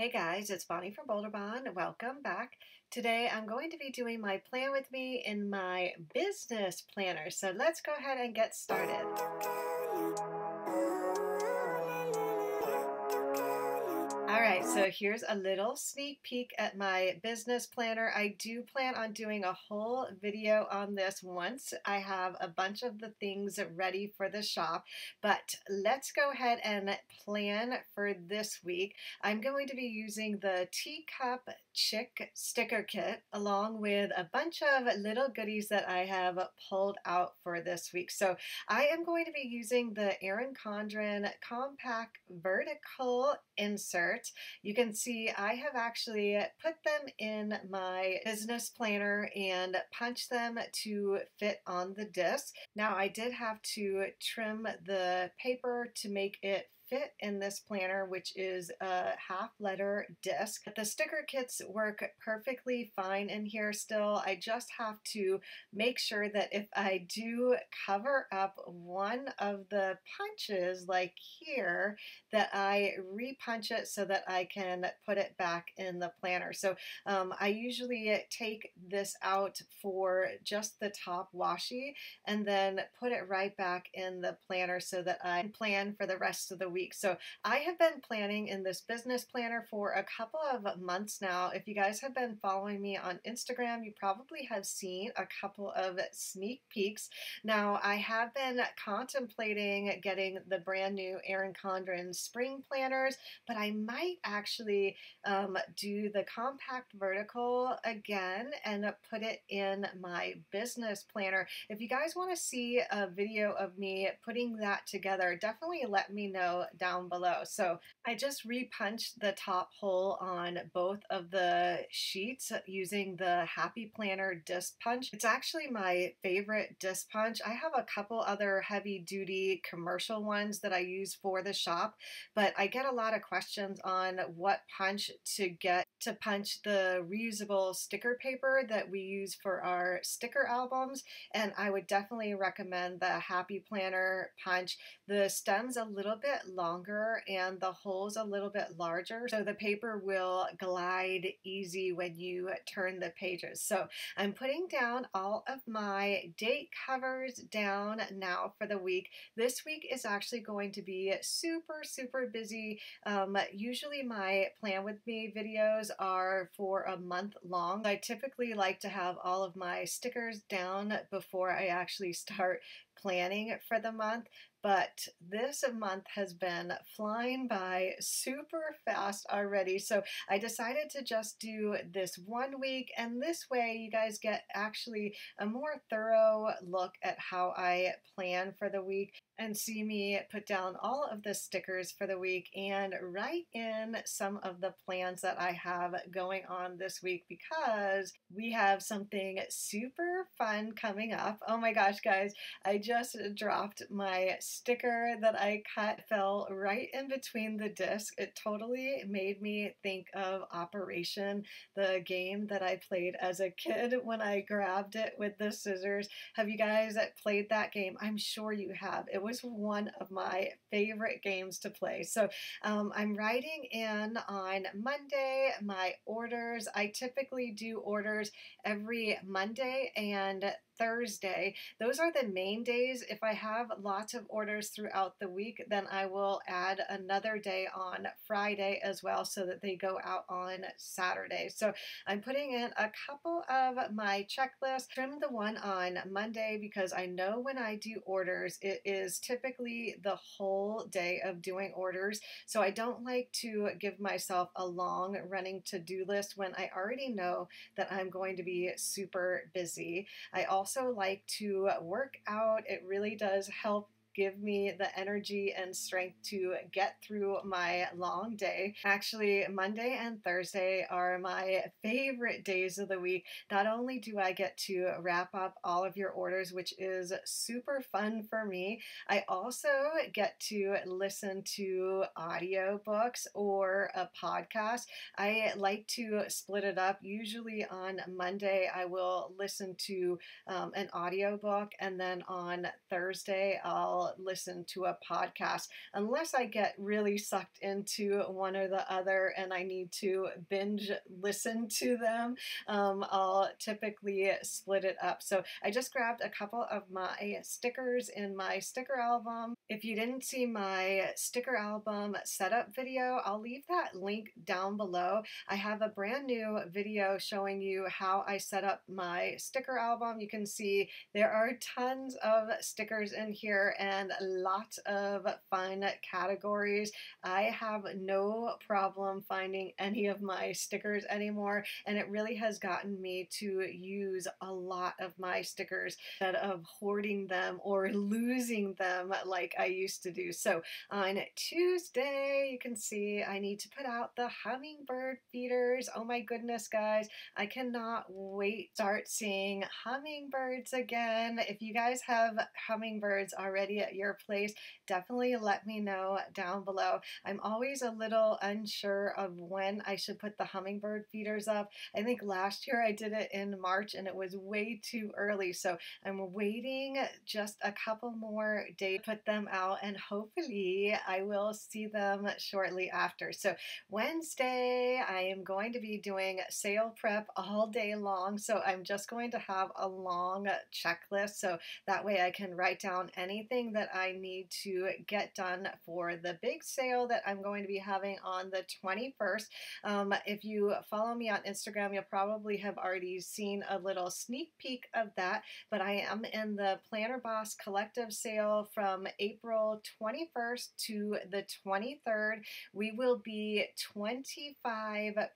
Hey guys, it's Bonnie from Bolderbon. Welcome back. Today I'm going to be doing my plan with me in my business planner. So let's go ahead and get started. Right, so here's a little sneak peek at my business planner. I do plan on doing a whole video on this once I have a bunch of the things ready for the shop, but let's go ahead and plan for this week. I'm going to be using the Teacup Chick sticker kit along with a bunch of little goodies that I have pulled out for this week. So I am going to be using the Erin Condren Compact Vertical Insert. You can see I have actually put them in my business planner and punched them to fit on the disc. Now I did have to trim the paper to make it fit in this planner, which is a half letter disc. The sticker kits work perfectly fine in here still. I just have to make sure that if I do cover up one of the punches like here, that I repunch it so that I can put it back in the planner. So um, I usually take this out for just the top washi and then put it right back in the planner so that I plan for the rest of the week week. So I have been planning in this business planner for a couple of months now. If you guys have been following me on Instagram, you probably have seen a couple of sneak peeks. Now, I have been contemplating getting the brand new Erin Condren spring planners, but I might actually um, do the compact vertical again and put it in my business planner. If you guys want to see a video of me putting that together, definitely let me know down below. So I just repunched the top hole on both of the sheets using the Happy Planner disc punch. It's actually my favorite disc punch. I have a couple other heavy duty commercial ones that I use for the shop, but I get a lot of questions on what punch to get to punch the reusable sticker paper that we use for our sticker albums and I would definitely recommend the Happy Planner punch. The stem's a little bit longer and the hole's a little bit larger so the paper will glide easy when you turn the pages. So I'm putting down all of my date covers down now for the week. This week is actually going to be super super busy. Um, usually my plan with me videos are for a month long. I typically like to have all of my stickers down before I actually start planning for the month but this month has been flying by super fast already. So I decided to just do this one week, and this way you guys get actually a more thorough look at how I plan for the week and see me put down all of the stickers for the week and write in some of the plans that I have going on this week because we have something super fun coming up. Oh my gosh, guys, I just dropped my sticker that I cut, fell right in between the disc. It totally made me think of Operation, the game that I played as a kid when I grabbed it with the scissors. Have you guys played that game? I'm sure you have. It was one of my favorite games to play. So um, I'm writing in on Monday my orders. I typically do orders every Monday and Thursday. Those are the main days. If I have lots of orders throughout the week, then I will add another day on Friday as well so that they go out on Saturday. So I'm putting in a couple of my checklists. Trim the one on Monday because I know when I do orders, it is typically the whole day of doing orders. So I don't like to give myself a long running to do list when I already know that I'm going to be super busy. I also also like to work out. It really does help give me the energy and strength to get through my long day. Actually, Monday and Thursday are my favorite days of the week. Not only do I get to wrap up all of your orders, which is super fun for me, I also get to listen to audiobooks or a podcast. I like to split it up. Usually on Monday, I will listen to um, an audiobook, and then on Thursday, I'll Listen to a podcast unless I get really sucked into one or the other and I need to binge listen to them. Um, I'll typically split it up. So I just grabbed a couple of my stickers in my sticker album. If you didn't see my sticker album setup video, I'll leave that link down below. I have a brand new video showing you how I set up my sticker album. You can see there are tons of stickers in here and lots of fun categories. I have no problem finding any of my stickers anymore, and it really has gotten me to use a lot of my stickers instead of hoarding them or losing them like I used to do. So on Tuesday, you can see I need to put out the hummingbird feeders. Oh my goodness, guys, I cannot wait to start seeing hummingbirds again. If you guys have hummingbirds already at your place, definitely let me know down below. I'm always a little unsure of when I should put the hummingbird feeders up. I think last year I did it in March and it was way too early. So I'm waiting just a couple more days to put them out and hopefully I will see them shortly after. So Wednesday, I am going to be doing sale prep all day long. So I'm just going to have a long checklist. So that way I can write down anything that I need to get done for the big sale that I'm going to be having on the 21st. Um, if you follow me on Instagram, you'll probably have already seen a little sneak peek of that. But I am in the Planner Boss Collective sale from April 21st to the 23rd. We will be 25%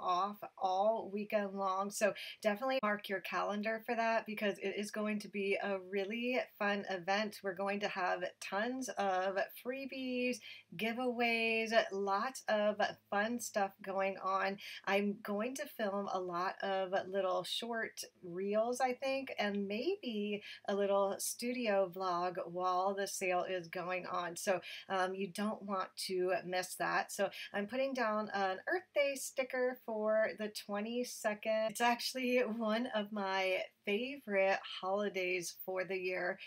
off all weekend long. So definitely mark your calendar for that because it is going to be a really fun event. We're going to have tons of freebies, giveaways, lots of fun stuff going on. I'm going to film a lot of little short reels, I think, and maybe a little studio vlog while the sale is going on. So um, you don't want to miss that. So I'm putting down an Earth Day sticker for the 22nd. It's actually one of my favorite holidays for the year.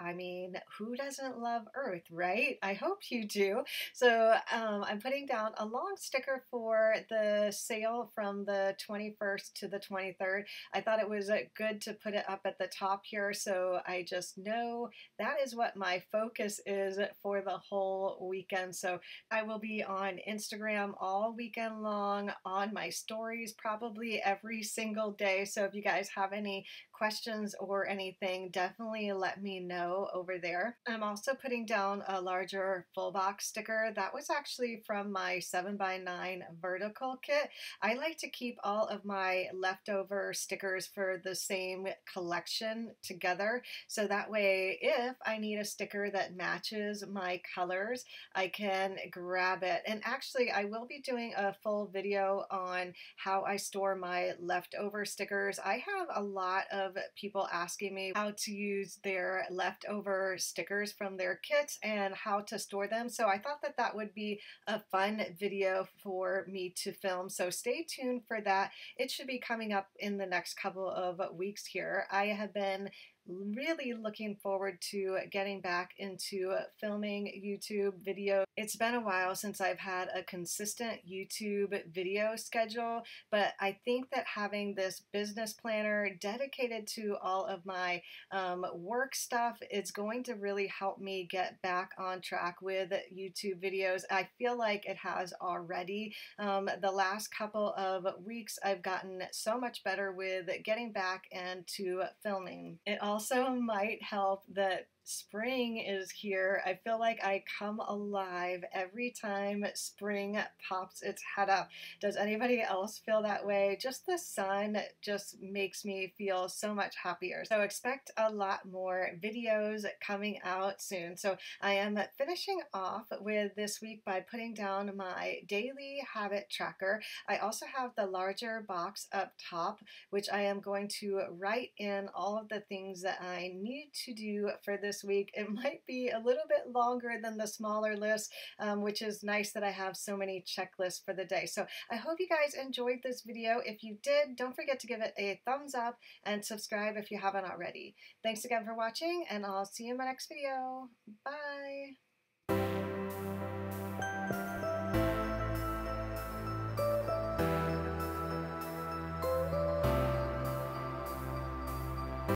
I mean, who doesn't love Earth, right? I hope you do. So um, I'm putting down a long sticker for the sale from the 21st to the 23rd. I thought it was uh, good to put it up at the top here so I just know that is what my focus is for the whole weekend. So I will be on Instagram all weekend long, on my stories probably every single day. So if you guys have any questions or anything, definitely let me know over there. I'm also putting down a larger full box sticker. That was actually from my 7x9 vertical kit. I like to keep all of my leftover stickers for the same collection together. So that way, if I need a sticker that matches my colors, I can grab it. And actually, I will be doing a full video on how I store my leftover stickers. I have a lot of people asking me how to use their leftover stickers from their kits and how to store them. So I thought that that would be a fun video for me to film. So stay tuned for that. It should be coming up in the next couple of weeks here. I have been really looking forward to getting back into filming YouTube video. It's been a while since I've had a consistent YouTube video schedule, but I think that having this business planner dedicated to all of my um, work stuff is going to really help me get back on track with YouTube videos. I feel like it has already. Um, the last couple of weeks, I've gotten so much better with getting back into filming. It all also might help that spring is here. I feel like I come alive every time spring pops its head up. Does anybody else feel that way? Just the sun just makes me feel so much happier. So expect a lot more videos coming out soon. So I am finishing off with this week by putting down my daily habit tracker. I also have the larger box up top, which I am going to write in all of the things that I need to do for this this week. It might be a little bit longer than the smaller list, um, which is nice that I have so many checklists for the day. So I hope you guys enjoyed this video. If you did, don't forget to give it a thumbs up and subscribe if you haven't already. Thanks again for watching, and I'll see you in my next video. Bye!